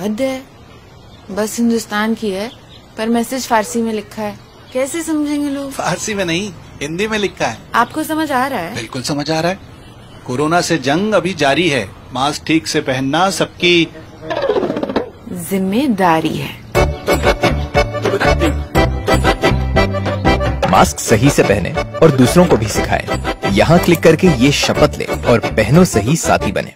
हद है। बस हिंदुस्तान की है पर मैसेज फारसी में लिखा है। कैसे समझेंगे लोग? फारसी में नहीं हिंदी में लिखा है। आपको समझ आ रहा है? बिल्कुल समझ आ रहा है। कोरोना से जंग अभी जारी है। मास्क ठीक से पहनना सबकी ज़िम्मेदारी है। मास्क सही से पहने और दूसरों को भी सिखाएँ। यहाँ क्लिक करके ये शपथ लें और पहनो सही साथी बने।